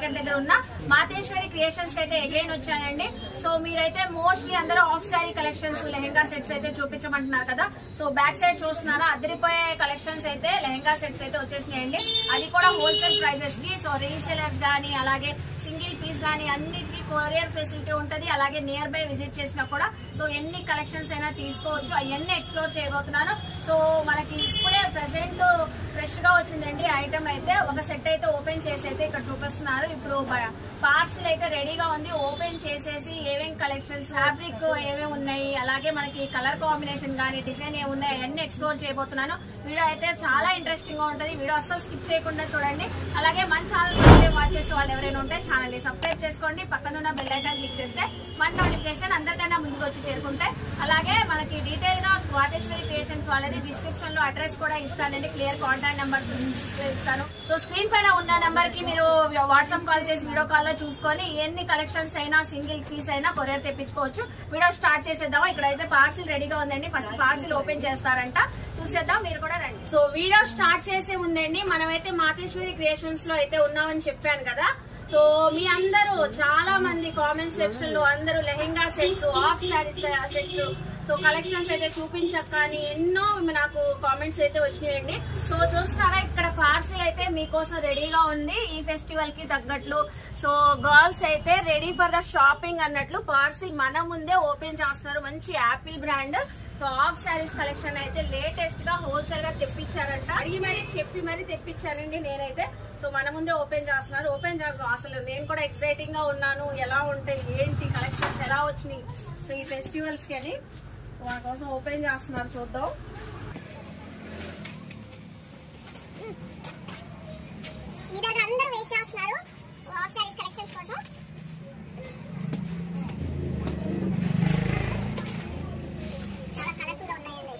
Market దగ్గర ఉన్న Mateshwari creations అయితే ఎగైన్ వచ్చానండి. సో మీరైతే మోస్ట్లీ అందరూ half sari collections lehenga sets అయితే చూపించమంటున్నారు కదా. సో బ్యాక్ సైడ్ చూస్తున్నారా? అదిరిపోయే కలెక్షన్స్ అయితే లెహెంగా సెట్స్ అయితే వచ్చేసినాయండి. అది కూడా హోల్సేల్ ప్రైజెస్కి. సో రీసేలర్ గానీ అలాగే సింగిల్ పీస్ గానీ అన్ని కొరియర్ ఫెసిలిటీ ఉంటుంది అలాగే నియర్ బై విజిట్ చేసినా కూడా. సో ఎన్ని కలెక్షన్స్ అయినా తీసుకోవచ్చు. అవన్నీ ఎక్స్ప్లోర్ చేయబోతున్నాను. సో మనకి ఇప్పుడే ప్రెసెంట్ ఫ్రెష్గా వచ్చిందండి ఐటమ్ అయితే. ఒక సెట్ అయితే ఓపెన్ చేసి అయితే ఇక్కడ చూపిస్తున్నారు. ఇప్పుడు పార్సిల్ అయితే రెడీగా ఉంది. ఓపెన్ చేసేసి ఏమేమి కలెక్షన్స్ ఫ్యాబ్రిక్ ఏమేమి ఉన్నాయి అలాగే మనకి కలర్ కాంబినేషన్ గానీ డిజైన్ ఏమున్నాయి అవన్నీ ఎక్స్ప్లోర్ చేయబోతున్నాను. వీడియో అయితే చాలా ఇంట్రెస్టింగ్గా ఉంటుంది. వీడియో అస్సలు స్కిప్ చేయకుండా చూడండి. అలాగే మన ఛానల్ వాచ్ చేసే వాళ్ళు ఎవరైనా ఉంటే ఛానల్ని సబ్స్క్రైబ్ చేసుకోండి. పక్కన ఉన్న బెల్ ఐకాన్ క్లిక్ చేస్తే మన నోటిఫికేషన్ అందరికన్నా ముందుకు వచ్చి చేరుకుంటాయి అలాగే మనకి డీటెయిల్గా వాటేశ్వరి క్రియేషన్స్ వాళ్ళది డిస్క్రిప్షన్లో అడ్రస్ కూడా ఇస్తానండి. క్లియర్ కాంటాక్ట్ నెంబర్ ఇస్తాను. సో స్క్రీన్ పైన ఉన్న నెంబర్కి మీరు వాట్సాప్ కాల్ చేసి వీడియో కాల్లో చూసుకొని ఎన్ని కలెక్షన్స్ అయినా సింగిల్ పీస్ అయినా కొరియర్ తెప్పించుకోవచ్చు. వీడియో స్టార్ట్ చేసేద్దాం ఇక్కడైతే పార్సిల్ రెడీగా ఉందండి. ఫస్ట్ పార్సిల్ ఓపెన్ చేస్తారంట. చూసేద్దాం మీరు కూడా రండి. సో వీడియో స్టార్ట్ చేసే ఉందండి మనమైతే మాతేశ్వరి క్రియేషన్స్లో అయితే ఉన్నామని చెప్పాను కదా. సో మీ అందరూ చాలా మంది కామెంట్ సెక్షన్లో అందరూ lehenga sets half saris sets so collections అయితే చూపించక్క అని ఎన్నో నాకు కామెంట్స్ అయితే వచ్చినాయండి. సో చూస్తారా ఇక్కడ పార్సిల్ అయితే మీకోసం రెడీగా ఉంది. ఈ ఫెస్టివల్కి తగ్గట్లు. సో గర్ల్స్ అయితే రెడీ ఫర్ ద షాపింగ్ అన్నట్లు పార్సిల్ మన ముందే ఓపెన్ చేస్తున్నారు. మంచి Apple brand. So half saris collection అయితే లేటెస్ట్గా హోల్సేల్గా తెప్పించారంట. అడిగి మరీ చెప్పి మరీ తెప్పించానండి నేనైతే. సో మన ముందే ఓపెన్ చేస్తున్నారు. ఓపెన్ చేస్తాం అసలు నేను కూడా ఎక్సైటింగ్గా ఉన్నాను. ఎలా ఉంటాయి ఏంటి? కలెక్షన్స్ ఎలా వచ్చినాయి? సో ఈ ఫెస్టివల్స్కి అని వాళ్ళ కోసం ఓపెన్ చేస్తున్నారు. చూద్దాం. అందరూ వెయిట్ చేస్తున్నారు. కలెక్షన్స్ కోసం చాలా కలర్ఫుల్గా ఉన్నాయండి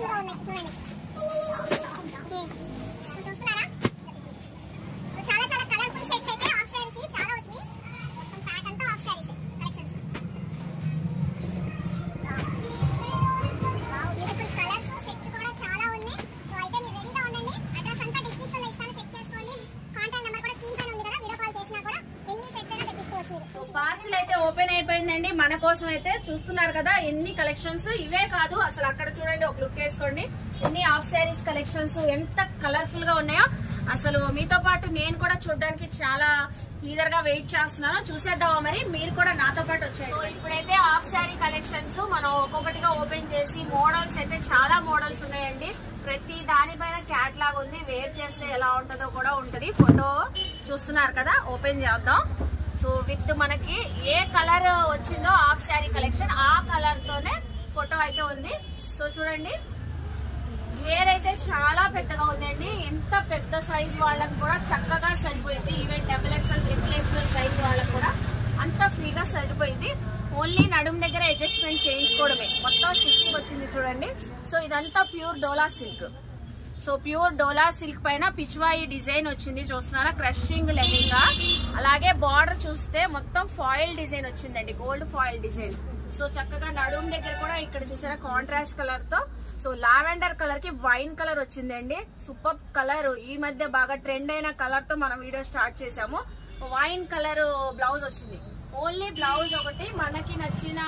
సో కలర్ఫుల్గా ఉన్నాయి చూడండి కోసం అయితే చూస్తున్నారు కదా ఎన్ని కలెక్షన్స్ ఇవే కాదు అసలు అక్కడ చూడండి ఒక లుక్ వేసుకోండి. ఎన్ని హాఫ్ శారీస్ కలెక్షన్స్ ఎంత కలర్ఫుల్గా ఉన్నాయో. అసలు మీతో పాటు నేను కూడా చూడడానికి చాలా ఈగర్గా వెయిట్ చేస్తున్నాను. చూసేద్దామా మరి? మీరు కూడా నాతో పాటు వచ్చారు ఇప్పుడైతే హాఫ్ శారీ కలెక్షన్స్ మనం ఒక్కొక్కటిగా ఓపెన్ చేసి మోడల్స్ అయితే చాలా మోడల్స్ ఉన్నాయండి. ప్రతి దానిపైన క్యాట్లాగ్ ఉంది. వేర్ చేస్తే ఎలా ఉంటుందో కూడా ఉంటది. ఫోటో చూస్తున్నారు కదా ఓపెన్ చేద్దాం. సో విత్ మనకి ఏ కలర్ వచ్చిందో హాఫ్ శారీ కలెక్షన్ ఆ కలర్ తోనే ఫోటో అయితే ఉంది. సో చూడండి. వేర్ అయితే చాలా పెద్దగా ఉందండి. ఎంత పెద్ద సైజ్ వాళ్ళకి కూడా చక్కగా సరిపోయింది. Even double XL triple XL size వాళ్ళకు కూడా అంత ఫ్రీగా సరిపోయింది. ఓన్లీ నడుం దగ్గర అడ్జస్ట్మెంట్ చేయించుకోవడమే. మొత్తం స్టిచ్చింగ్ వచ్చింది చూడండి. సో ఇదంతా pure dola silk so pure dola silk పైన పిచ్వాయి డిజైన్ వచ్చింది. చూస్తున్నారా? క్రషింగ్ లెహెంగా. అలాగే బార్డర్ చూస్తే మొత్తం ఫాయిల్ డిజైన్ వచ్చిందండి. Gold foil design. సో చక్కగా నడుం దగ్గర కూడా ఇక్కడ చూసారా కాంట్రాస్ట్ కలర్తో. సో లావెండర్ కలర్కి వైన్ కలర్ వచ్చిందండి. Super colour. ఈ మధ్య బాగా ట్రెండ్ అయిన కలర్తో మనం వీడియో స్టార్ట్ చేసాము వైన్ కలర్ బ్లౌజ్ వచ్చింది. ఓన్లీ బ్లౌజ్ ఒకటి మనకి నచ్చిన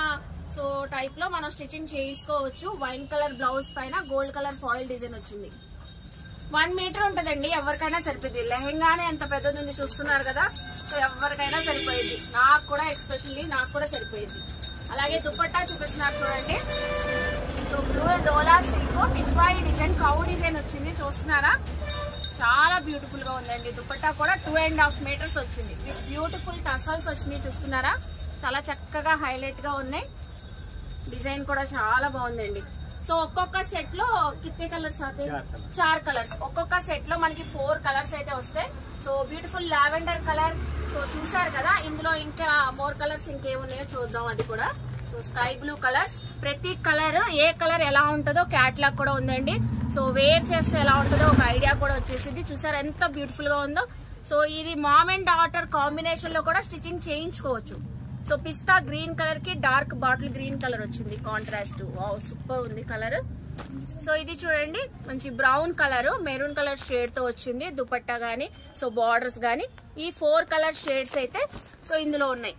సో టైప్లో మనం స్టిచ్చింగ్ చేసుకోవచ్చు వైన్ కలర్ బ్లౌజ్ పైన గోల్డ్ కలర్ ఫాయిల్ డిజైన్ వచ్చింది. వన్ మీటర్ ఉంటదండి ఎవరికైనా సరిపోయింది లెహెంగానే ఎంత పెద్దది ఉంది చూస్తున్నారు కదా సో ఎవరికైనా సరిపోయింది నాకు కూడా ఎక్స్పెషల్లీ నాకు కూడా సరిపోయింది అలాగే దుప్పట్టా చూపిస్తున్నారు చూడండి. So blue dola silk Pichwai design cow design వచ్చింది చూస్తున్నారా? చాలా బ్యూటిఫుల్గా ఉందండి. దుప్పట్టా కూడా టూ అండ్ హాఫ్ మీటర్స్ వచ్చింది. విత్ బ్యూటిఫుల్ టసల్స్ వచ్చినాయి చూస్తున్నారా? చాలా చక్కగా హైలైట్గా ఉన్నాయి. డిజైన్ కూడా చాలా బాగుందండి. సో ఒక్కొక్క సెట్లో కిత్తే కలర్స్ అయితే చార్ కలర్స్ ఒక్కొక్క సెట్లో మనకి ఫోర్ కలర్స్ అయితే వస్తాయి. So beautiful lavender colour so చూసారు కదా ఇందులో ఇంకా మోర్ కలర్స్ ఇంకేమున్నాయో చూద్దాం అది కూడా. సో స్కై బ్లూ కలర్ ప్రతి కలర్ ఏ కలర్ ఎలా ఉంటుందో క్యాట్లాగ్ కూడా ఉందండి. సో వేర్ చేస్తే ఎలా ఉంటుందో ఒక ఐడియా కూడా వచ్చేసింది. చూసారు ఎంత బ్యూటిఫుల్గా ఉందో? సో ఇది మామ్ అండ్ డాటర్ కాంబినేషన్లో కూడా స్టిచ్చింగ్ చేయించుకోవచ్చు. సో పిస్తా గ్రీన్ కలర్కి డార్క్ బాటిల్ గ్రీన్ కలర్ వచ్చింది కాంట్రాస్ట్. సూపర్ ఉంది కలర్. సో ఇది చూడండి మంచి బ్రౌన్ కలర్ మెరూన్ కలర్ షేడ్తో వచ్చింది దుపట్టా గానీ సో బార్డర్స్ గానీ. ఈ ఫోర్ కలర్ షేడ్స్ అయితే సో ఇందులో ఉన్నాయి.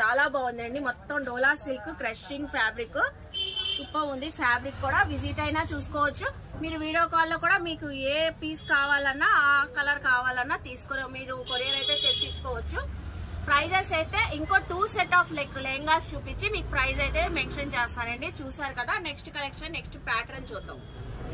చాలా బాగుందండి. మొత్తం dola silk crushing fabric super ఉంది. ఫ్యాబ్రిక్ కూడా విజిట్ అయినా చూసుకోవచ్చు. మీరు వీడియో కాల్లో కూడా మీకు ఏ పీస్ కావాలన్నా ఆ కలర్ కావాలన్నా తీసుకుని మీరు కొరియర్ అయితే తెప్పించుకోవచ్చు. ప్రైజెస్ అయితే ఇంకో టూ సెట్ ఆఫ్ లెక్ లెహంగాస్ చూపించి మీకు ప్రైస్ అయితే మెన్షన్ చేస్తానండి. చూసారు కదా నెక్స్ట్ కలెక్షన్ నెక్స్ట్ ప్యాటర్న్ చూద్దాం.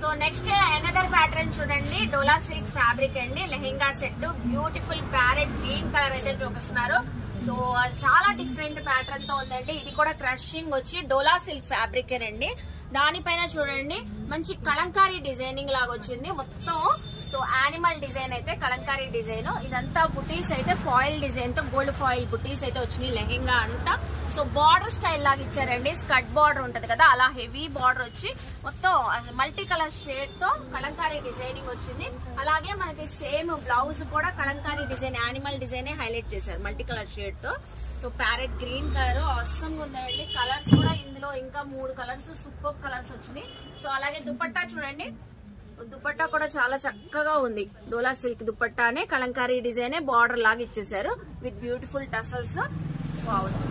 సో నెక్స్ట్ అనదర్ ప్యాటర్న్ చూడండి. డోలా సిల్క్ ఫ్యాబ్రిక్ అండి. Lehenga set beautiful parrot green colour అయితే చూపిస్తున్నారు. సో అది చాలా డిఫరెంట్ ప్యాటర్న్తో ఉందండి. ఇది కూడా క్రషింగ్ వచ్చి డోలా సిల్క్ ఫ్యాబ్రిక్ అండి దానిపైన చూడండి మంచి కలంకారీ డిజైనింగ్ లాగా వచ్చింది. మొత్తం సో యానిమల్ డిజైన్ అయితే కలంకారీ డిజైన్ ఇదంతా బుటీస్ అయితే ఫాయిల్ డిజైన్తో గోల్డ్ ఫాయిల్ బుటీస్ అయితే వచ్చినాయి లెహెంగా అంతా. సో బార్డర్ స్టైల్ లాగా ఇచ్చారండి. స్కట్ బార్డర్ ఉంటది కదా అలా హెవీ బార్డర్ వచ్చి మొత్తం మల్టీ కలర్ షేడ్తో కలంకారీ డిజైనింగ్ వచ్చింది. అలాగే మనకి సేమ్ బ్లౌజ్ కూడా Kalamkari design animal design highlight చేశారు మల్టీ కలర్ షేడ్తో. సో ప్యారెట్ గ్రీన్ కలర్ అవసరంగా ఉందండి. కలర్స్ కూడా ఇందులో ఇంకా మూడు కలర్స్ సూపర్ కలర్స్ వచ్చినాయి. సో అలాగే దుపట్టా చూడండి. దుపట్టా కూడా చాలా చక్కగా ఉంది. డోలా సిల్క్ దుపట్టానే కలంకారీ డిజైనే బార్డర్ లాగా ఇచ్చేసారు విత్ బ్యూటిఫుల్ టసల్స్ బాగుంది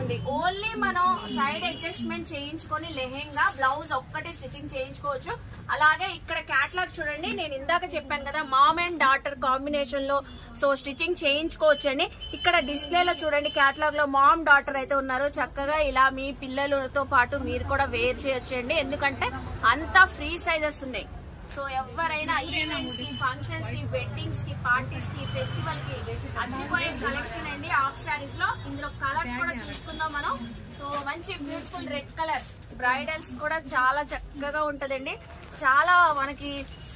ఉంది. ఓన్లీ మనం సైడ్ అడ్జస్ట్మెంట్ చేయించుకొని లెహెంగా బ్లౌజ్ ఒక్కటే స్టిచ్చింగ్ చేయించుకోవచ్చు. అలాగే ఇక్కడ క్యాట్లాగ్ చూడండి. నేను ఇందాక చెప్పాను కదా మామ్ అండ్ డాటర్ కాంబినేషన్లో సో స్టిచ్చింగ్ చేయించుకోవచ్చు అండి ఇక్కడ డిస్ప్లే లో చూడండి క్యాట్లాగ్లో మామ్ డాటర్ అయితే ఉన్నారు. చక్కగా ఇలా మీ పిల్లలతో పాటు మీరు కూడా వేర్ చేయొచ్చండి. ఎందుకంటే అంతా ఫ్రీ సైజెస్ ఉన్నాయి. సో ఎవరైనా ఈవెంట్స్కి ఫంక్షన్స్కి వెడ్డింగ్స్కి పార్టీస్కి ఫెస్టివల్కి అద్భుతమైన కలెక్షన్ అండి. హాఫ్ సారీస్లో ఇందులో కలర్స్ కూడా చూసుకుందాం మనం. సో మంచి బ్యూటిఫుల్ రెడ్ కలర్ బ్రైడల్స్ కూడా చాలా చక్కగా ఉంటదండి. చాలా మనకి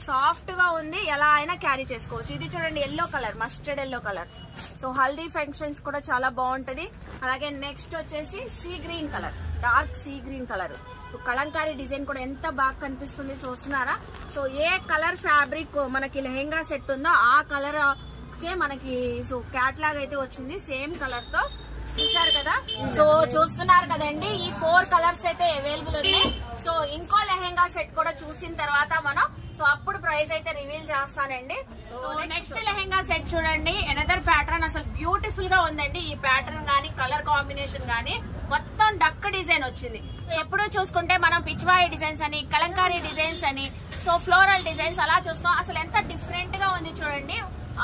సాఫ్ట్గా ఉంది. ఎలా అయినా క్యారీ చేసుకోవచ్చు. ఇది చూడండి yellow colour mustard yellow colour so haldi functions కూడా చాలా బాగుంటది. అలాగే నెక్స్ట్ వచ్చేసి sea green colour dark sea green colour Kalamkari design కూడా ఎంత బాగా కనిపిస్తుంది చూస్తున్నారా? సో ఏ కలర్ ఫ్యాబ్రిక్ మనకి లెహెంగా సెట్ ఉందో ఆ కలర్ కే మనకి సో క్యాట్లాగ్ అయితే వచ్చింది సేమ్ కలర్తో. చూసారు కదా? సో చూస్తున్నారు కదండి ఈ ఫోర్ కలర్స్ అయితే అవైలబుల్ ఉన్నాయి. సో ఇంకో లెహెంగా సెట్ కూడా చూసిన తర్వాత మనం సో అప్పుడు ప్రైస్ అయితే రివీల్ చేస్తానండి. సో నెక్స్ట్ లెహెంగా సెట్ చూడండి. ఎనదర్ ప్యాటర్న్ అసలు బ్యూటిఫుల్గా ఉందండి. ఈ ప్యాటర్న్ గానీ కలర్ కాంబినేషన్ గానీ మొత్తం డక్ డిజైన్ వచ్చింది. ఎప్పుడు చూసుకుంటే మనం పిచ్వాయి డిజైన్స్ అని కలంకారీ డిజైన్స్ అని సో ఫ్లోరల్ డిజైన్స్ అలా చూస్తాం అసలు ఎంత డిఫరెంట్గా ఉంది చూడండి.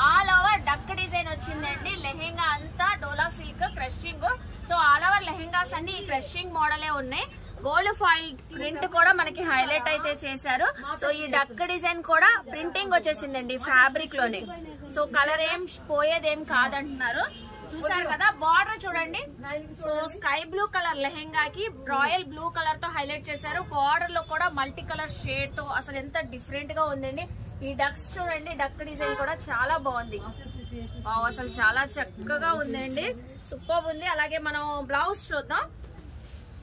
ఆల్ ఓవర్ డక్ డిజైన్ వచ్చిందండి. లెహెంగా అంతా dola silk crushing so all over lehengas అన్ని ఈ క్రషింగ్ మోడలే ఉన్నాయి. గోల్డ్ ఫాయిల్ ప్రింట్ కూడా మనకి హైలైట్ అయితే చేశారు. సో ఈ డక్ డిజైన్ కూడా ప్రింటింగ్ వచ్చేసిందండి ఫ్యాబ్రిక్లోనే. సో కలర్ ఏం పోయేదేం కాదంటున్నారు. చూసారు కదా బార్డర్ చూడండి. సో స్కై బ్లూ కలర్ లెహెంగాకి రాయల్ బ్లూ కలర్తో హైలైట్ చేశారు. బార్డర్లో కూడా మల్టీ కలర్ షేడ్తో అసలు ఎంత డిఫరెంట్గా ఉందండి. ఈ డక్స్ చూడండి డక్ డిజైన్ కూడా చాలా బాగుంది. వావ్, అసలు చాలా చక్కగా ఉందండి. సూపర్ ఉంది. అలాగే మనం బ్లౌజ్ చూద్దాం.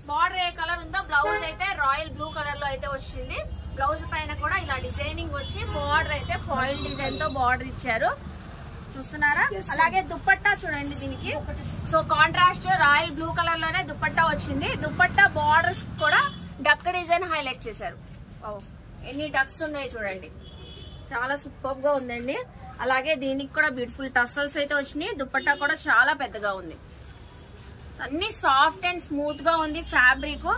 బార్డర్ ఏ కలర్ ఉందో బ్లౌజ్ అయితే రాయల్ బ్లూ కలర్లో అయితే వచ్చింది. బ్లౌజ్ పైన కూడా ఇలా డిజైనింగ్ వచ్చి బార్డర్ అయితే ఫాయిల్ డిజైన్తో బార్డర్ ఇచ్చారు. చూస్తున్నారా? అలాగే దుప్పట్టా చూడండి దీనికి. సో కాంట్రాస్ట్ రాయల్ బ్లూ కలర్లోనే దుప్పట్టా వచ్చింది. దుప్పట్టా బార్డర్స్ కూడా డక్ డిజైన్ హైలైట్ చేశారు. ఎన్ని డక్స్ ఉన్నాయి చూడండి. చాలా సూపర్గా ఉందండి. అలాగే దీనికి కూడా బ్యూటిఫుల్ టసల్స్ అయితే వచ్చినాయి. దుప్పట్టా కూడా చాలా పెద్దగా ఉంది. అన్ని సాఫ్ట్ అండ్ స్మూత్గా ఉంది ఫ్యాబ్రిక్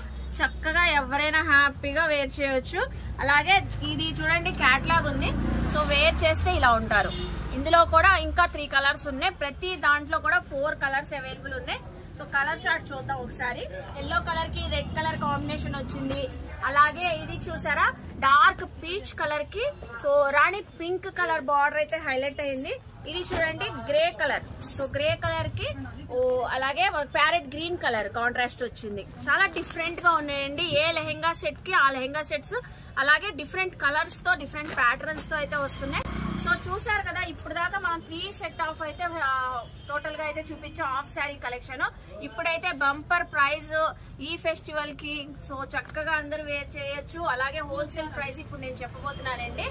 చక్కగా ఎవరైనా హ్యాపీగా వేర్ చేయొచ్చు. అలాగే ఇది చూడండి క్యాట్లాగ్ ఉంది. సో వేర్ చేస్తే ఇలా ఉంటారు. ఇందులో కూడా ఇంకా త్రీ కలర్స్ ఉన్నాయి. ప్రతి దాంట్లో కూడా ఫోర్ కలర్స్ అవైలబుల్ ఉన్నాయి. సో కలర్ చార్ట్ చూద్దాం ఒకసారి. ఎల్లో కలర్కి రెడ్ కలర్ కాంబినేషన్ వచ్చింది. అలాగే ఇది చూసారా? డార్క్ పీచ్ కలర్కి. So rani pink colour border అయితే హైలైట్ అయింది. ఇది చూడండి గ్రే కలర్. సో గ్రే కలర్కి అలాగే ప్యారెట్ గ్రీన్ కలర్ కాంట్రాస్ట్ వచ్చింది. చాలా డిఫరెంట్గా ఉన్నాయండి. ఏ లెహెంగా సెట్కి ఆ లెహెంగా సెట్స్ అలాగే డిఫరెంట్ కలర్స్తో డిఫరెంట్ ప్యాటర్న్స్తో అయితే వస్తున్నాయి. సో చూసారు కదా ఇప్పుడు దాకా మనం త్రీ సెట్ ఆఫ్ అయితే టోటల్గా అయితే చూపించాం హాఫ్ శారీ కలెక్షన్ ఇప్పుడైతే బంపర్ ప్రైస్ ఈ ఫెస్టివల్కి సో చక్కగా అందరూ వేర్ చేయొచ్చు. అలాగే హోల్సేల్ ప్రైస్ ఇప్పుడు నేను చెప్పబోతున్నానండి.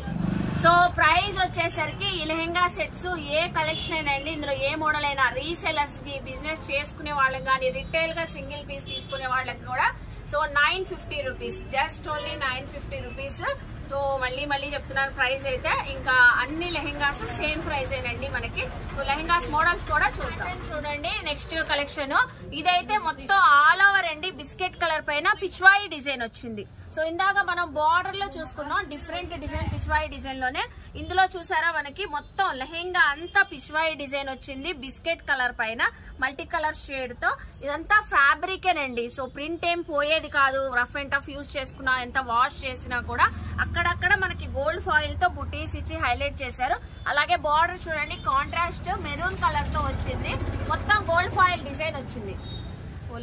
సో ప్రైస్ వచ్చేసరికి ఈ లెహెంగా సెట్స్ ఏ కలెక్షన్ అండి ఇందులో ఏ మోడల్ అయినా రీసెలర్స్కి బిజినెస్ చేసుకునే వాళ్ళకి కానీ రిటైల్గా సింగిల్ పీస్ తీసుకునే వాళ్ళకి కూడా so nine fifty rupees just only nine fifty rupees so మళ్ళీ మళ్ళీ చెప్తున్నాను ప్రైస్ అయితే ఇంకా అన్ని లెహెంగాస్ సేమ్ ప్రైస్ ఏనండి మనకి. సో లెహెంగాస్ మోడల్స్ కూడా చూద్దాం. చూడండి నెక్స్ట్ కలెక్షన్ ఇదైతే మొత్తం ఆల్ ఓవర్ అండి. బిస్కెట్ కలర్ పైన పిచ్వాయి డిజైన్ వచ్చింది. సో ఇందాక మనం బార్డర్లో చూసుకున్నాం డిఫరెంట్ డిజైన్ పిచ్వాయి డిజైన్లోనే. ఇందులో చూసారా మనకి మొత్తం లెహెంగా అంతా పిచ్వాయి డిజైన్ వచ్చింది బిస్కెట్ కలర్ పైన మల్టీ కలర్ షేడ్తో. ఇదంతా ఫ్యాబ్రికేనండి సో ప్రింట్ ఏం పోయేది కాదు. రఫ్ అండ్ టఫ్ యూజ్ చేసుకున్నా ఎంత వాష్ చేసినా కూడా. అక్కడక్కడ మనకి గోల్డ్ ఫాయిల్తో బుటీస్ ఇచ్చి హైలైట్ చేశారు. అలాగే బార్డర్ చూడండి కాంట్రాస్ట్ మెరూన్ కలర్తో వచ్చింది. మొత్తం గోల్డ్ ఫాయిల్ డిజైన్ వచ్చింది.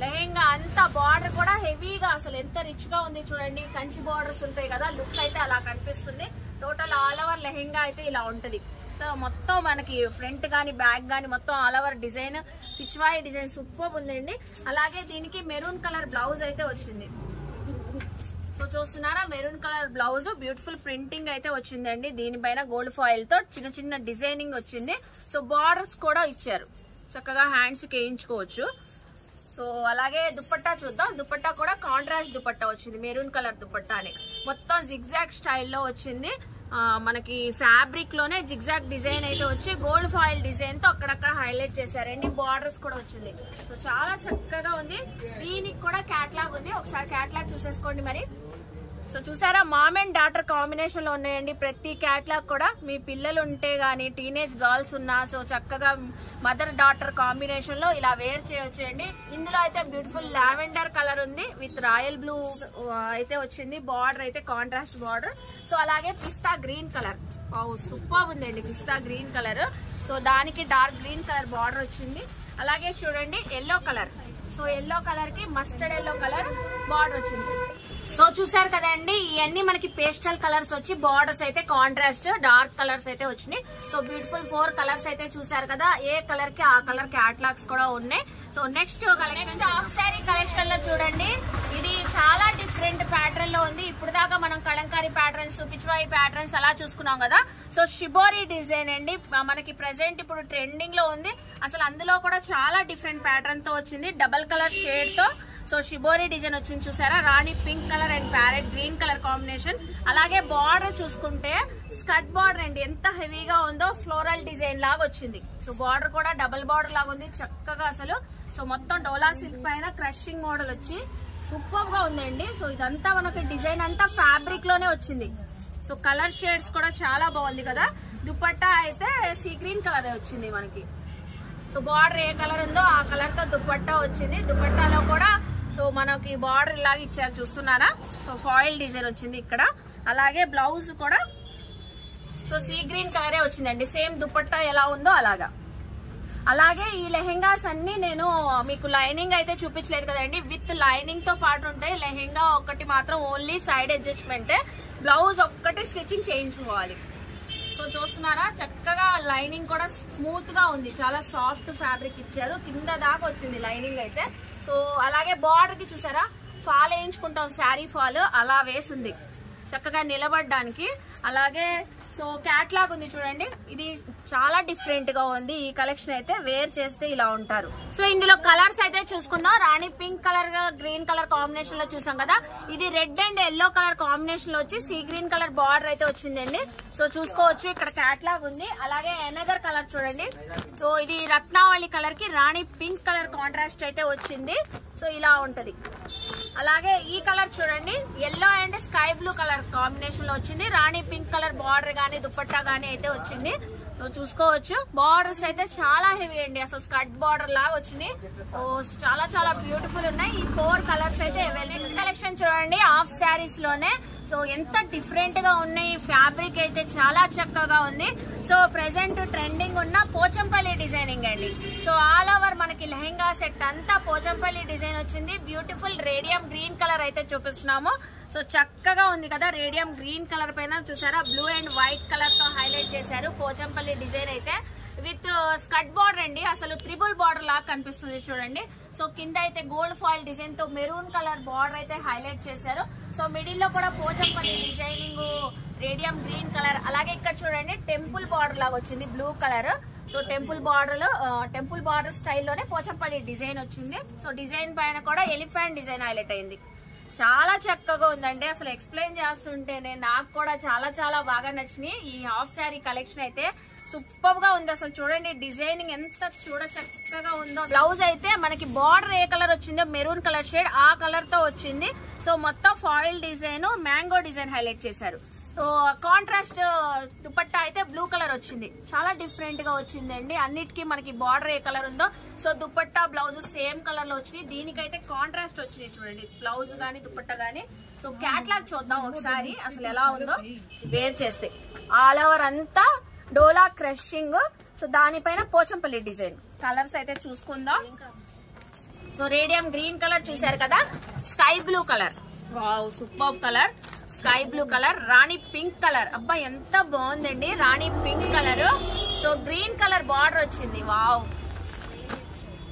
లెహెంగా అంత బార్డర్ కూడా హెవీగా అసలు ఎంత రిచ్గా ఉంది చూడండి. కంచి బార్డర్స్ ఉంటాయి కదా లుక్ అయితే అలా కనిపిస్తుంది. టోటల్ ఆల్ ఓవర్ లెహెంగా అయితే ఇలా ఉంటది. సో మొత్తం మనకి ఫ్రంట్ కానీ బ్యాక్ కానీ మొత్తం all over design Pichwai design super ఉందండి. అలాగే దీనికి మెరూన్ కలర్ బ్లౌజ్ అయితే వచ్చింది. సో చూస్తున్నారా? Maroon colour blouse beautiful printing అయితే వచ్చిందండి. దీనిపైన గోల్డ్ ఫాయిల్తో చిన్న చిన్న డిజైనింగ్ వచ్చింది. సో బార్డర్స్ కూడా ఇచ్చారు. చక్కగా హ్యాండ్స్ కేయించుకోవచ్చు వేయించుకోవచ్చు. సో అలాగే దుపట్టా చూద్దాం. దుపట్టా కూడా కాంట్రాస్ట్ దుపట్టా వచ్చింది. మెరూన్ కలర్ దుపట్టా అని మొత్తం జిగ్జాగ్ స్టైల్లో వచ్చింది. మనకి ఫ్యాబ్రిక్లోనే జిగ్జాగ్ డిజైన్ అయితే వచ్చి గోల్డ్ ఫాయిల్ డిజైన్తో అక్కడక్కడ హైలైట్ చేశారండి బార్డర్స్ కూడా వచ్చింది. సో చాలా చక్కగా ఉంది. దీనికి కూడా క్యాట్లాగ్ ఉంది. ఒకసారి క్యాట్లాగ్ చూసేసుకోండి మరి. సో చూసారా మామ్ అండ్ డాటర్ కాంబినేషన్లో ఉన్నాయండి. ప్రతి క్యాట్లాగ్ కూడా మీ పిల్లలు ఉంటే గానీ టీనేజ్ గర్ల్స్ ఉన్నా సో చక్కగా మదర్ డాటర్ కాంబినేషన్లో ఇలా వేర్ చేయొచ్చండి. ఇందులో అయితే బ్యూటిఫుల్ లావెండర్ కలర్ ఉంది. విత్ రాయల్ బ్లూ అయితే వచ్చింది. బార్డర్ అయితే కాంట్రాస్ట్ బార్డర్ సో అలాగే పిస్తా గ్రీన్ కలర్ సూపర్ ఉందండి పిస్తా గ్రీన్ కలర్ సో దానికి డార్క్ గ్రీన్ కలర్ బార్డర్ వచ్చింది. అలాగే చూడండి ఎల్లో కలర్ సో ఎల్లో కలర్కి మస్టర్డ్ ఎల్లో కలర్ బార్డర్ వచ్చింది. సో చూసారు కదండి ఇవన్నీ మనకి పేస్టల్ కలర్స్ వచ్చి బార్డర్స్ అయితే కాంట్రాస్ట్ డార్క్ కలర్స్ అయితే వచ్చినాయి. సో బ్యూటిఫుల్ ఫోర్ కలర్స్ అయితే చూసారు కదా ఏ కలర్కి ఆ కలర్ క్యాట్లాగ్స్ కూడా ఉన్నాయి. So next collection half sari కలెక్షన్లో చూడండి. ఇది చాలా డిఫరెంట్ ప్యాటర్న్లో ఉంది. ఇప్పుడు దాకా మనం కలంకారీ ప్యాటర్న్స్ పిచ్వాయి ప్యాటర్న్స్ అలా చూసుకున్నాం కదా. సో షిబోరి డిజైన్ అండి. మనకి ప్రెసెంట్ ఇప్పుడు ట్రెండింగ్లో ఉంది. అసలు అందులో కూడా చాలా డిఫరెంట్ ప్యాటర్న్తో వచ్చింది. డబల్ కలర్ షేడ్తో. సో షిబోరి డిజైన్ వచ్చింది చూసారా? Rani pink colour and parrot green colour combination అలాగే బార్డర్ చూసుకుంటే స్కర్ట్ బార్డర్ అండి. ఎంత హెవీగా ఉందో ఫ్లోరల్ డిజైన్ లాగా వచ్చింది. సో బార్డర్ కూడా డబుల్ బార్డర్ లాగా ఉంది చక్కగా అసలు. సో మొత్తం డోలా సిల్క్ పైన క్రషింగ్ మోడల్ వచ్చి సూపర్గా ఉందండి. సో ఇదంతా మనకి డిజైన్ అంతా ఫ్యాబ్రిక్లోనే వచ్చింది. సో కలర్ షేడ్స్ కూడా చాలా బాగుంది కదా. దుపట్టా అయితే సీ గ్రీన్ కలర్ వచ్చింది మనకి. సో బార్డర్ ఏ కలర్ ఉందో ఆ కలర్తో దుపట్టా వచ్చింది. దుపట్టాలో కూడా సో మనకి బార్డర్ ఇలాగ ఇచ్చారు చూస్తున్నారా? సో ఫాయిల్ డిజైన్ వచ్చింది ఇక్కడ. అలాగే బ్లౌజ్ కూడా. సో సీ గ్రీన్ కలరే వచ్చిందండి. సేమ్ దుపట్టా ఎలా ఉందో అలాగా. అలాగే ఈ లెహెంగాస్ అన్ని నేను మీకు లైనింగ్ అయితే చూపించలేదు కదండి. విత్ లైనింగ్తో పాటు ఉంటాయి లెహెంగా ఒకటి మాత్రం ఓన్లీ సైడ్ అడ్జస్ట్మెంటే బ్లౌజ్ ఒక్కటి స్టిచ్చింగ్ చేయించుకోవాలి. సో చూస్తున్నారా? చక్కగా లైనింగ్ కూడా స్మూత్గా ఉంది. చాలా సాఫ్ట్ ఫ్యాబ్రిక్ ఇచ్చారు. కింద దాకా వచ్చింది లైనింగ్ అయితే. సో అలాగే బార్డర్కి చూసారా? ఫాల్ వేయించుకుంటాం శారీ ఫాల్ అలా వేసింది. చక్కగా నిలబడడానికి. అలాగే సో క్యాట్లాగ్ ఉంది చూడండి. ఇది చాలా డిఫరెంట్గా ఉంది. ఈ కలెక్షన్ అయితే వేర్ చేస్తే ఇలా ఉంటారు. సో ఇందులో కలర్స్ అయితే చూసుకుందాం. Rani pink colour green colour కాంబినేషన్లో చూసాం కదా. ఇది రెడ్ అండ్ ఎల్లో కలర్ కాంబినేషన్లో వచ్చి సీ గ్రీన్ కలర్ బార్డర్ అయితే వచ్చిందండి. సో చూసుకోవచ్చు. ఇక్కడ క్యాట్లాగ్ ఉంది. అలాగే ఎనదర్ కలర్ చూడండి. సో ఇది రత్నావళి కలర్కి రాణి పింక్ కలర్ కాంట్రాస్ట్ అయితే వచ్చింది. సో ఇలా ఉంటది. అలాగే ఈ కలర్ చూడండి yellow and sky blue colour కాంబినేషన్లో వచ్చింది. రాణి పింక్ కలర్ బార్డర్ గానీ దుపట్టా గానీ అయితే వచ్చింది. చూసుకోవచ్చు. బార్డర్స్ అయితే చాలా హెవీ అండి. అసలు స్కర్ట్ బార్డర్ లాగా వచ్చింది. ఓ చాలా చాలా బ్యూటిఫుల్ ఉన్నాయి. ఈ ఫోర్ కలర్స్ అయితే నెక్స్ట్ కలెక్షన్ చూడండి హాఫ్ శారీస్లోనే సో ఎంత డిఫరెంట్గా ఉన్నాయి. ఫ్యాబ్రిక్ అయితే చాలా చక్కగా ఉంది. సో ప్రెసెంట్ ట్రెండింగ్ ఉన్న పోచంపల్లి డిజైనింగ్ అండి. సో ఆల్ ఓవర్ మనకి లెహెంగా సెట్ అంతా పోచంపల్లి డిజైన్ వచ్చింది. బ్యూటిఫుల్ రేడియం గ్రీన్ కలర్ అయితే చూపిస్తున్నాము. సో చక్కగా ఉంది కదా రేడియం గ్రీన్ కలర్ పైన చూసారా? బ్లూ అండ్ వైట్ కలర్తో హైలైట్ చేశారు పోచంపల్లి డిజైన్ అయితే. విత్ స్కట్ బార్డర్ అండి. అసలు త్రిబుల్ బార్డర్ లాగా కనిపిస్తుంది చూడండి. సో కింద అయితే గోల్డ్ ఫాయిల్ డిజైన్తో మెరూన్ కలర్ బార్డర్ అయితే హైలైట్ చేశారు. సో మిడిల్లో కూడా Pochampally designing radium green colour. అలాగే ఇక్కడ చూడండి టెంపుల్ బార్డర్ లాగా వచ్చింది blue colour. So temple border temple border స్టైల్లోనే Pochampally design వచ్చింది. సో డిజైన్ పైన కూడా ఎలిఫెంట్ డిజైన్ హైలైట్ అయింది. చాలా చక్కగా ఉందండి. అసలు ఎక్స్ప్లెయిన్ చేస్తుంటేనే నాకు కూడా చాలా చాలా బాగా నచ్చినాయి. ఈ హాఫ్ శారీ కలెక్షన్ అయితే సూపర్గా ఉంది అసలు చూడండి డిజైనింగ్ ఎంత చూడ చక్కగా ఉందో. బ్లౌజ్ అయితే మనకి బార్డర్ ఏ కలర్ వచ్చిందో మెరూన్ కలర్ షేడ్ ఆ కలర్తో వచ్చింది. సో మొత్తం foil design mango design highlight చేశారు. సో కాంట్రాస్ట్ uh, దుపట్టా అయితే బ్లూ కలర్ వచ్చింది. చాలా డిఫరెంట్గా వచ్చిందండి. అన్నిటికీ మనకి బార్డర్ ఏ కలర్ ఉందో. సో దుపట్టా బ్లౌజ్ సేమ్ కలర్లో వచ్చినాయి. దీనికైతే కాంట్రాస్ట్ వచ్చినాయి చూడండి. బ్లౌజ్ గానీ దుపట్టా గానీ. సో క్యాట్లాగ్ చూద్దాం ఒకసారి అసలు ఎలా ఉందో. వేర్ చేస్తే. ఆల్ ఓవర్ అంతా డోలా క్రషింగ్. సో దానిపైన పోచంపల్లి డిజైన్. కలర్స్ అయితే చూసుకుందాం. సో రేడియం గ్రీన్ కలర్ చూసారు కదా? Sky blue colour. Wow super colour. Sky blue colour rani pink colour. అబ్బా ఎంత బాగుందండి rani pink colour. So green colour border వచ్చింది. Wow.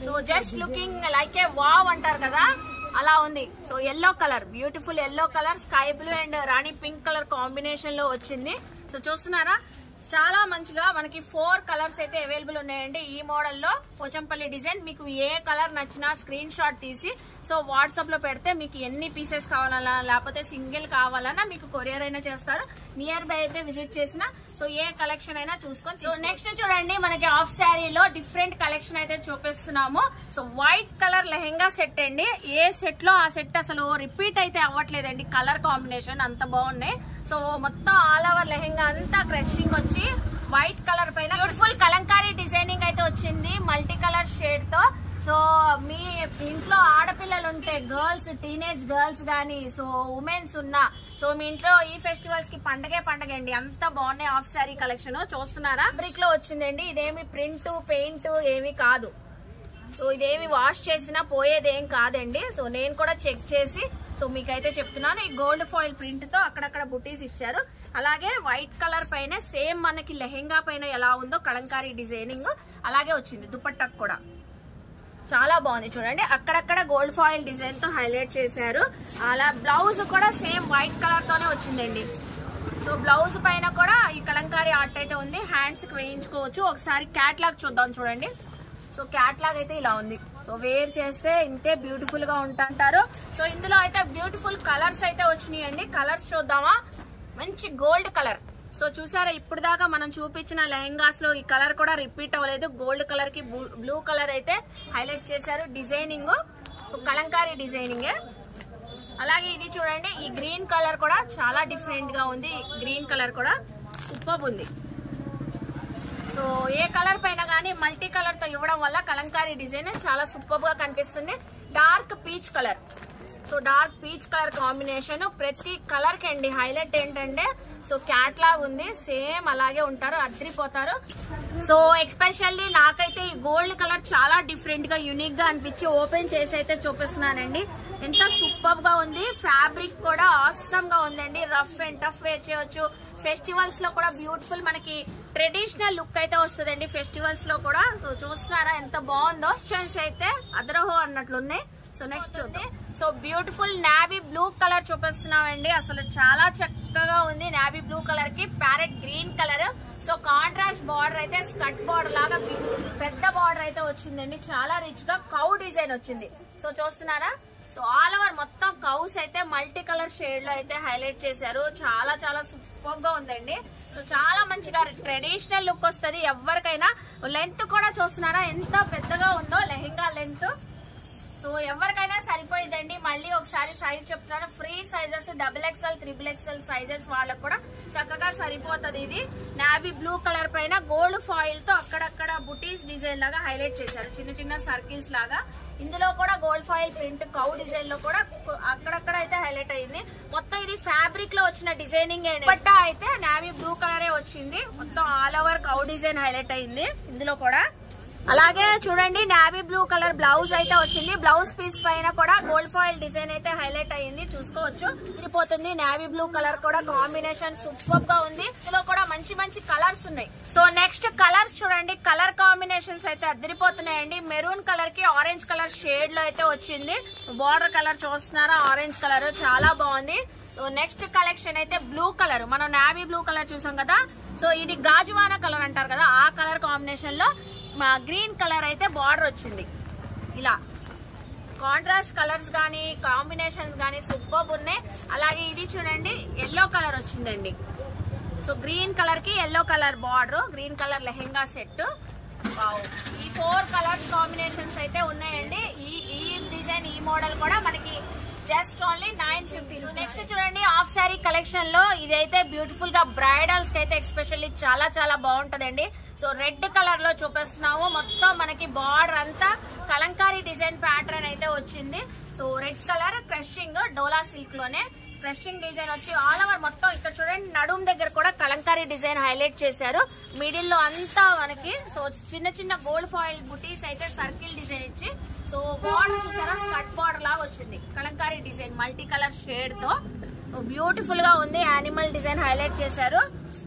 So just looking like a wow అంటారు కదా? అలా ఉంది. So yellow colour beautiful yellow colour sky blue and rani pink colour కాంబినేషన్లో వచ్చింది. సో చూస్తున్నారా? చాలా మంచిగా మనకి ఫోర్ కలర్స్ అయితే అవైలబుల్ ఉన్నాయండి. ఈ మోడల్లో పోచంపల్లి డిజైన్ మీకు ఏ కలర్ నచ్చినా స్క్రీన్ షాట్ తీసి సో వాట్సాప్లో పెడితే మీకు ఎన్ని పీసెస్ కావాలన్నా లేకపోతే సింగిల్ కావాలన్నా మీకు కొరియర్ అయినా చేస్తారు. నియర్ బై అయితే విజిట్ చేసిన సో ఏ కలెక్షన్ అయినా చూసుకొని సో నెక్స్ట్ చూడండి మనకి హాఫ్ శారీలో డిఫరెంట్ కలెక్షన్ అయితే చూపిస్తున్నాము. So white colour lehenga set అండి. ఏ సెట్లో ఆ సెట్ అసలు రిపీట్ అయితే అవ్వట్లేదండి. కలర్ కాంబినేషన్ అంత బాగున్నాయి. సో మొత్తం ఆల్ ఓవర్ లెహెంగా అంతా క్రషింగ్ వచ్చి వైట్ కలర్ పైన బ్యూటిఫుల్ కలంకారీ డిజైనింగ్ అయితే వచ్చింది మల్టీ కలర్ షేడ్తో. సో మీ ఇంట్లో ఆడపిల్లలు ఉంటే గర్ల్స్ టీనేజ్ గర్ల్స్ గానీ సో ఉమెన్స్ ఉన్నా సో మీ ఇంట్లో ఈ ఫెస్టివల్స్కి పండగే పండగ అండి అంత బాగున్నాయి హాఫ్ శారీ కలెక్షన్ చూస్తున్నారా? బ్రిక్లో వచ్చిందండి. ఇదేమి ప్రింట్ పెయింట్ ఏమి కాదు. సో ఇదేమి వాష్ చేసినా పోయేదేం కాదండి. సో నేను కూడా చెక్ చేసి సో మీకైతే చెప్తున్నాను ఈ గోల్డ్ ఫాయిల్ ప్రింట్తో అక్కడక్కడ బుటీస్ ఇచ్చారు. అలాగే వైట్ కలర్ పైన సేమ్ మనకి లెహెంగా పైన ఎలా ఉందో కలంకారీ డిజైనింగ్ అలాగే వచ్చింది దుపట్టకు కూడా. చాలా బాగుంది చూడండి అక్కడక్కడ గోల్డ్ ఫాయిల్ డిజైన్తో హైలైట్ చేశారు. అలా బ్లౌజ్ కూడా సేమ్ వైట్ కలర్ తోనే వచ్చిందండి. సో బ్లౌజ్ పైన కూడా ఈ కలంకారీ ఆర్ట్ అయితే ఉంది. హ్యాండ్స్కి వేయించుకోవచ్చు. ఒకసారి క్యాట్లాగ్ చూద్దాం చూడండి. సో క్యాట్లాగ్ అయితే ఇలా ఉంది. సో వేర్ చేస్తే ఇంతే బ్యూటిఫుల్గా ఉంటుంటారు. సో ఇందులో అయితే బ్యూటిఫుల్ కలర్స్ అయితే వచ్చినాయండి. కలర్స్ చూద్దామా? మంచి గోల్డ్ కలర్ సో చూసారా ఇప్పుడు దాకా మనం చూపించిన లెహంగాస్లో ఈ కలర్ కూడా రిపీట్ అవ్వలేదు. గోల్డ్ కలర్కి బ్లూ కలర్ అయితే హైలైట్ చేశారు డిజైనింగ్ కలంకారీ డిజైనింగ్ అలాగే ఇది చూడండి ఈ గ్రీన్ కలర్ కూడా చాలా డిఫరెంట్గా ఉంది. గ్రీన్ కలర్ కూడా సూపర్ ఉంది. సో ఏ కలర్ పైన కానీ మల్టీ కలర్తో ఇవ్వడం వల్ల కలంకారీ డిజైన్ చాలా సూపర్గా కనిపిస్తుంది. Dark peach colour so dark peach colour combination ప్రతి కలర్కి అండి హైలైట్ ఏంటంటే సో క్యాట్ లాగా ఉంది సేమ్ అలాగే ఉంటారు అద్రిపోతారు సో ఎక్స్పెషల్లీ నాకైతే ఈ గోల్డ్ కలర్ చాలా డిఫరెంట్గా యూనిక్గా అనిపించి ఓపెన్ చేసి అయితే చూపిస్తున్నానండి. ఎంత సూపర్గా ఉంది ఫ్యాబ్రిక్ కూడా ఆసమ్గా ఉందండి. రఫ్ అండ్ టఫ్ వేర్ చేయొచ్చు ఫెస్టివల్స్లో కూడా బ్యూటిఫుల్ మనకి ట్రెడిషనల్ లుక్ అయితే వస్తుందండి. ఫెస్టివల్స్లో కూడా. సో చూస్తున్నారా ఎంత బాగుందో? ఆప్షన్స్ అయితే అదరహో అన్నట్లున్నాయి. సో నెక్స్ట్ చూద్దాం. So beautiful navy blue colour చూపిస్తున్నామండి. అసలు చాలా చక్కగా ఉంది నాబీ బ్లూ కలర్కి. Parrot green colour so contrast border అయితే స్కట్ బార్డర్ లాగా పెద్ద బార్డర్ అయితే వచ్చిందండి. చాలా రిచ్గా కౌ డిజైన్ వచ్చింది. సో చూస్తున్నారా? సో ఆల్ ఓవర్ మొత్తం కౌస్ అయితే మల్టీ కలర్ షేడ్లో అయితే హైలైట్ చేశారు. చాలా చాలా సూపర్గా ఉందండి. సో చాలా మంచిగా ట్రెడిషనల్ లుక్ వస్తుంది. ఎవరికైనా లెంత్ కూడా చూస్తున్నారా? ఎంత పెద్దగా ఉందో లెహెంగా లెంత్ సో ఎవరికైనా సరిపోయిందండి మళ్ళీ ఒకసారి సైజ్ చెప్తున్నాను. Free sizes double XL triple XL sizes వాళ్ళకు కూడా చక్కగా సరిపోతుంది ఇది. నావీ బ్లూ కలర్ పైన గోల్డ్ ఫాయిల్తో అక్కడక్కడ బుటీస్ డిజైన్ లాగా హైలైట్ చేశారు. చిన్న చిన్న సర్కిల్స్ లాగా. ఇందులో కూడా గోల్డ్ ఫాయిల్ ప్రింట్ కౌ డిజైన్లో కూడా అక్కడక్కడ అయితే హైలైట్ అయింది. మొత్తం ఇది ఫ్యాబ్రిక్లో వచ్చిన డిజైనింగ్ బట్ట అయితే నావీ బ్లూ కలరే వచ్చింది. మొత్తం all over cow design highlight అయింది. ఇందులో కూడా అలాగే చూడండి నావీ బ్లూ కలర్ బ్లౌజ్ అయితే వచ్చింది. బ్లౌజ్ పీస్ పైన కూడా గోల్డ్ ఫాయిల్ డిజైన్ అయితే హైలైట్ అయ్యింది. చూసుకోవచ్చు. తిరిగిపోతుంది నావీ బ్లూ కలర్ కూడా కాంబినేషన్ సూపర్గా ఉంది. ఇందులో కూడా మంచి మంచి కలర్స్ ఉన్నాయి. సో నెక్స్ట్ కలర్స్ చూడండి. కలర్ కాంబినేషన్స్ అయితే అదిరిపోతున్నాయండి మెరూన్ కలర్కి ఆరెంజ్ కలర్ షేడ్లో అయితే వచ్చింది. బార్డర్ కలర్ చూస్తున్నారా? ఆరెంజ్ కలర్ చాలా బాగుంది. సో నెక్స్ట్ కలెక్షన్ అయితే బ్లూ కలర్ మనం నావీ బ్లూ కలర్ చూసాం కదా. సో ఇది గాజువాన కలర్ అంటారు కదా. ఆ కలర్ కాంబినేషన్లో మా గ్రీన్ కలర్ అయితే బార్డర్ వచ్చింది. ఇలా. కాంట్రాస్ట్ కలర్స్ కానీ కాంబినేషన్స్ కానీ సూపర్ ఉన్నాయి. అలాగే ఇది చూడండి ఎల్లో కలర్ వచ్చిందండి. సో గ్రీన్ కలర్కి yellow colour border green colour lehenga set. ఈ ఫోర్ కలర్స్ కాంబినేషన్స్ అయితే ఉన్నాయండి. ఈ ఈ డిజైన్ ఈ మోడల్ కూడా మనకి just only nine fifty next చూడండి హాఫ్ శారీ కలెక్షన్లో ఇదైతే బ్యూటిఫుల్గా బ్రైడల్స్కి అయితే ఎస్పెషల్లీ చాలా చాలా బాగుంటదండి. సో రెడ్ కలర్లో చూపిస్తున్నాము. మొత్తం మనకి బార్డర్ అంతా కలంకారీ డిజైన్ ప్యాటర్న్ అయితే వచ్చింది. So red colour crushing dola సిల్క్లోనే crushing design వచ్చి ఆల్ ఓవర్ మొత్తం ఇక్కడ చూడండి నడుం దగ్గర కూడా కలంకారీ డిజైన్ హైలైట్ చేశారు. మిడిల్లో అంతా మనకి సో చిన్న చిన్న గోల్డ్ ఫాయిల్ బుటీస్ అయితే సర్కిల్ డిజైన్ ఇచ్చి సో బార్డర్ చూసారా? స్కట్ బార్డర్ లాగా వచ్చింది. కలంకారీ డిజైన్ మల్టీ కలర్ షేడ్తో. బ్యూటిఫుల్గా ఉంది యానిమల్ డిజైన్ హైలైట్ చేశారు.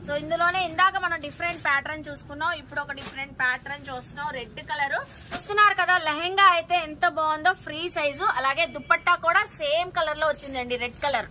సో ఇందులోనే ఇందాక మనం డిఫరెంట్ ప్యాటర్న్ చూసుకున్నాం ఇప్పుడు ఒక డిఫరెంట్ ప్యాటర్న్ చూస్తున్నాం. Red colour. చూస్తున్నారు కదా లెహెంగా అయితే ఎంత బాగుందో ఫ్రీ సైజు. అలాగే దుప్పట్టా కూడా సేమ్ కలర్లో వచ్చిందండి red colour.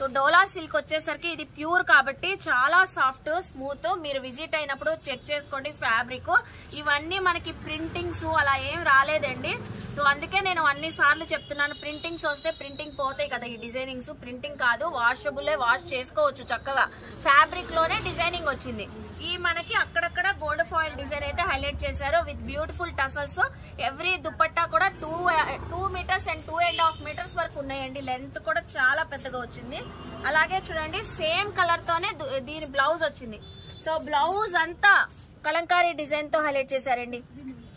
So dola silk వచ్చేసరికి ఇది ప్యూర్ కాబట్టి చాలా సాఫ్ట్ స్మూత్. మీరు విజిట్ అయినప్పుడు చెక్ చేసుకోండి ఫ్యాబ్రిక్. ఇవన్నీ మనకి ప్రింటింగ్స్ అలా ఏం రాలేదండి. సో అందుకే నేను అన్ని సార్లు చెప్తున్నాను ప్రింటింగ్స్ వస్తే ప్రింటింగ్ పోతాయి కదా ఈ డిజైనింగ్స్. ప్రింటింగ్ కాదు వాషబుల్ వాష్ చేసుకోవచ్చు చక్కగా. ఫ్యాబ్రిక్లోనే డిజైనింగ్ వచ్చింది. ఈ మనకి అక్కడక్కడ గోల్డ్ ఫాయిల్ డిజైన్ అయితే హైలైట్ చేశారు with beautiful tassels. Every dupatta కూడా two two metres and two and half metres వరకు ఉన్నాయండి. లెంత్ కూడా చాలా పెద్దగా వచ్చింది. అలాగే చూడండి సేమ్ కలర్ తోనే దీని బ్లౌజ్ వచ్చింది. సో బ్లౌజ్ అంతా కలంకారీ డిజైన్తో హైలైట్ చేశారండి.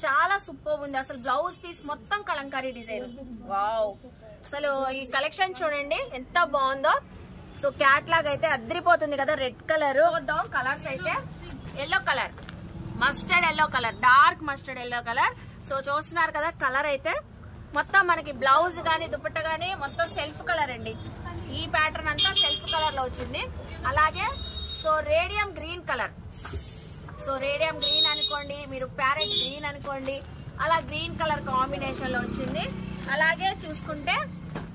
చాలా సూపర్ ఉంది. అసలు బ్లౌజ్ పీస్ మొత్తం కలంకారీ డిజైన్. వావ్! అసలు ఈ కలెక్షన్ చూడండి ఎంత బాగుందో. సో క్యాట్ లాగా అయితే అద్రిపోతుంది కదా రెడ్ కలర్. చూద్దాం కలర్స్ అయితే yellow colour. Mustard yellow colour dark mustard yellow colour. So చూస్తున్నారు కదా కలర్ అయితే మొత్తం మనకి బ్లౌజ్ గానీ దుప్పట్ట గానీ మొత్తం సెల్ఫ్ కలర్ అండి. ఈ ప్యాటర్న్ అంతా సెల్ఫ్ కలర్లో వచ్చింది. అలాగే so radium green colour. So radium green అనుకోండి మీరు ప్యారెట్ గ్రీన్ అనుకోండి అలా గ్రీన్ కలర్ కాంబినేషన్లో వచ్చింది. అలాగే చూసుకుంటే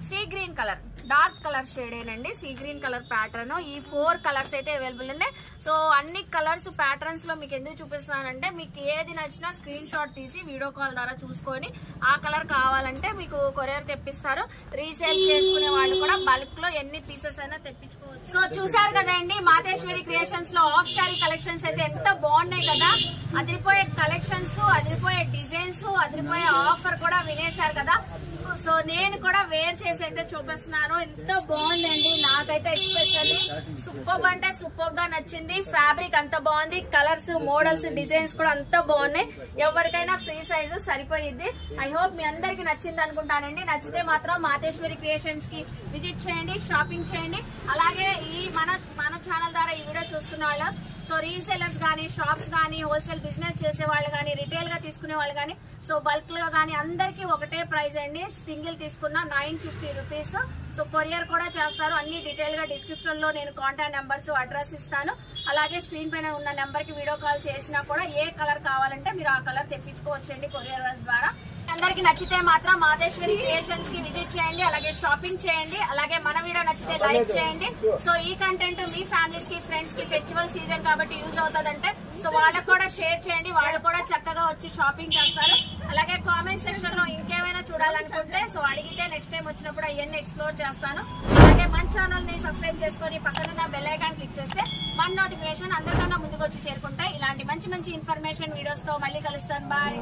sea green colour. Dark colour shade ఏనండి. సీ గ్రీన్ కలర్ ప్యాటర్న్ ఈ ఫోర్ కలర్స్ అయితే అవైలబుల్ ఉన్నాయి సో అన్ని కలర్స్ ప్యాటర్న్స్లో మీకు ఎందుకు చూపిస్తున్నానంటే మీకు ఏది నచ్చినా స్క్రీన్ షాట్ తీసి వీడియో కాల్ ద్వారా చూసుకొని ఆ కలర్ కావాలంటే మీకు కొరియర్ తెప్పిస్తారు. రీసేల్ చేసుకునే వాళ్ళు కూడా బల్క్లో ఎన్ని పీసెస్ అయినా తెప్పించుకోవచ్చు. సో చూసారు కదండి మాతేశ్వరి క్రియేషన్స్లో ఆఫ్ శారీ కలెక్షన్స్ అయితే ఎంత బాగున్నాయి కదా. అదిరిపోయే కలెక్షన్స్ అదిరిపోయే డిజైన్స్ అదిరిపోయే ఆఫర్ కూడా వినేశారు కదా. సో నేను కూడా వేర్ చేసి అయితే చూపిస్తున్నాను. ఎంత బాగుందండి. నాకైతే ఎక్స్పెషల్లీ సూపర్ అంటే సూపర్గా నచ్చింది. ఫ్యాబ్రిక్ అంత బాగుంది. కలర్స్ మోడల్స్ డిజైన్స్ కూడా అంత బాగున్నాయి. ఎవరికైనా ఫ్రీ సైజ్ సరిపోయిద్ది. ఐ హోప్ మీ అందరికి నచ్చింది అనుకుంటానండి. నచ్చితే మాత్రం మాతేశ్వరి క్రియేషన్స్కి విజిట్ చేయండి షాపింగ్ చేయండి. అలాగే ఈ మన మన ఛానల్ ద్వారా ఈ వీడియో చూస్తున్న వాళ్ళు సో రీసెలర్స్ గానీ షాప్స్ గానీ హోల్సేల్ బిజినెస్ చేసే వాళ్ళు గానీ రిటైల్గా తీసుకునే వాళ్ళు గానీ సో బల్క్గా గానీ అందరికి ఒకటే ప్రైస్ అండి. సింగిల్ తీసుకున్న nine fifty rupees so courier కూడా చేస్తారు. అన్ని డీటెయిల్గా డిస్క్రిప్షన్లో నేను కాంటాక్ట్ నెంబర్స్ అడ్రస్ ఇస్తాను. అలాగే స్క్రీన్ పైన ఉన్న నెంబర్కి వీడియో కాల్ చేసినా కూడా ఏ కలర్ కావాలంటే మీరు ఆ కలర్ తెప్పించుకోవచ్చండి కొరియర్ ద్వారా. అందరికి నచ్చితే మాత్రం మాదేశ్వరి క్రియేషన్స్కి విజిట్ చేయండి అలాగే షాపింగ్ చేయండి అలాగే మన వీడియో నచ్చితే లైక్ చేయండి. సో ఈ కంటెంట్ మీ ఫ్యామిలీస్కి ఫ్రెండ్స్కి ఫెస్టివల్ సీజన్ కాబట్టి యూజ్ అవుతుందంటే సో వాళ్ళకు కూడా షేర్ చేయండి వాళ్ళు కూడా చక్కగా వచ్చి షాపింగ్ చేస్తారు. అలాగే కామెంట్ సెక్షన్లో ఇంకేమైనా చూడాలనుకుంటే సో అడిగితే నెక్స్ట్ టైం వచ్చినప్పుడు అవన్నీ ఎక్స్ప్లోర్ చేస్తాను. అలాగే మన ఛానల్ని సబ్స్క్రైబ్ చేసుకొని పక్కన బెల్ ఐకాన్ క్లిక్ చేస్తే మన నోటిఫికేషన్ అందరికన్నా ముందుకు వచ్చి చేరుకుంటాయి. ఇలాంటి మంచి మంచి ఇన్ఫర్మేషన్ వీడియోస్తో మళ్ళీ కలుస్తాను బాయ్